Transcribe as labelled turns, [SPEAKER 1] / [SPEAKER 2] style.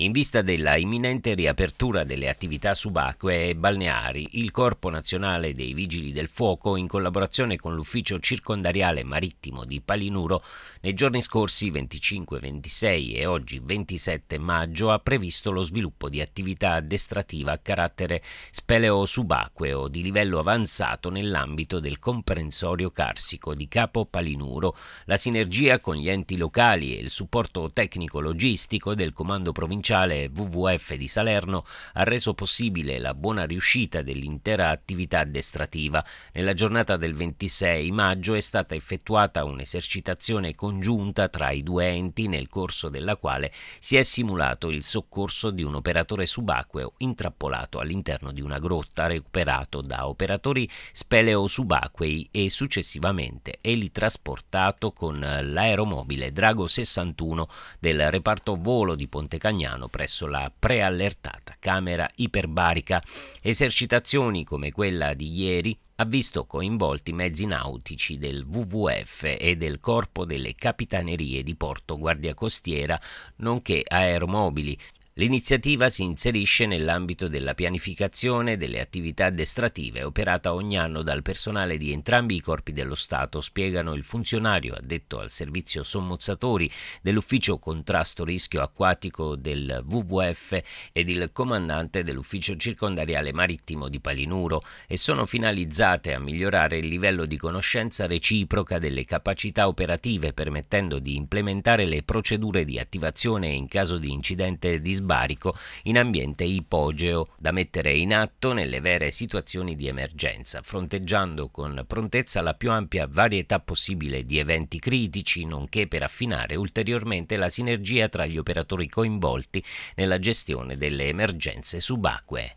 [SPEAKER 1] In vista della imminente riapertura delle attività subacquee e balneari, il Corpo Nazionale dei Vigili del Fuoco, in collaborazione con l'Ufficio Circondariale Marittimo di Palinuro, nei giorni scorsi 25, 26 e oggi 27 maggio ha previsto lo sviluppo di attività addestrativa a carattere speleo-subacqueo di livello avanzato nell'ambito del comprensorio carsico di Capo Palinuro. La sinergia con gli enti locali e il supporto tecnico-logistico del Comando Provinciale provinciale WWF di Salerno ha reso possibile la buona riuscita dell'intera attività addestrativa. Nella giornata del 26 maggio è stata effettuata un'esercitazione congiunta tra i due enti nel corso della quale si è simulato il soccorso di un operatore subacqueo intrappolato all'interno di una grotta recuperato da operatori speleo-subacquei e successivamente elitrasportato con l'aeromobile Drago 61 del reparto volo di Ponte Cagnano Milano presso la preallertata Camera Iperbarica. Esercitazioni come quella di ieri ha visto coinvolti mezzi nautici del WWF e del Corpo delle Capitanerie di Porto Guardia Costiera, nonché aeromobili, L'iniziativa si inserisce nell'ambito della pianificazione delle attività addestrative operata ogni anno dal personale di entrambi i corpi dello Stato, spiegano il funzionario addetto al servizio sommozzatori dell'ufficio contrasto rischio acquatico del WWF ed il comandante dell'ufficio circondariale marittimo di Palinuro e sono finalizzate a migliorare il livello di conoscenza reciproca delle capacità operative permettendo di implementare le procedure di attivazione in caso di incidente di sbaglio sbarico in ambiente ipogeo da mettere in atto nelle vere situazioni di emergenza, fronteggiando con prontezza la più ampia varietà possibile di eventi critici, nonché per affinare ulteriormente la sinergia tra gli operatori coinvolti nella gestione delle emergenze subacquee.